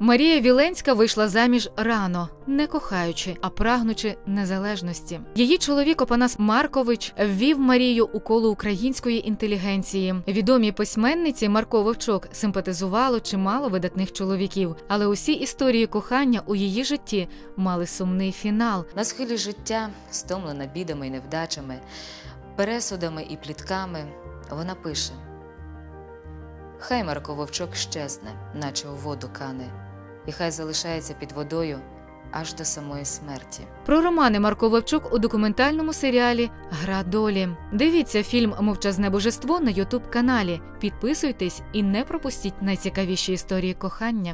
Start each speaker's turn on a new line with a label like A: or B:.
A: Марія Віленська вийшла заміж рано, не кохаючи, а прагнучи незалежності. Її чоловік Опанас Маркович ввів Марію у коло української інтелігенції. Відомій письменниці Марко Вовчок симпатизувало чимало видатних чоловіків, але усі історії кохання у її житті мали сумний фінал.
B: На схилі життя, стомлена бідами і невдачами, пересудами і плітками, вона пише: Хай Марко Вовчок щезне, наче у воду кане, і хай залишається під водою аж до самої смерті.
A: Про романи Марко Вовчук у документальному серіалі Гра долі. Дивіться фільм Мовчазне божество на Ютуб каналі. Підписуйтесь і не пропустіть найцікавіші історії кохання.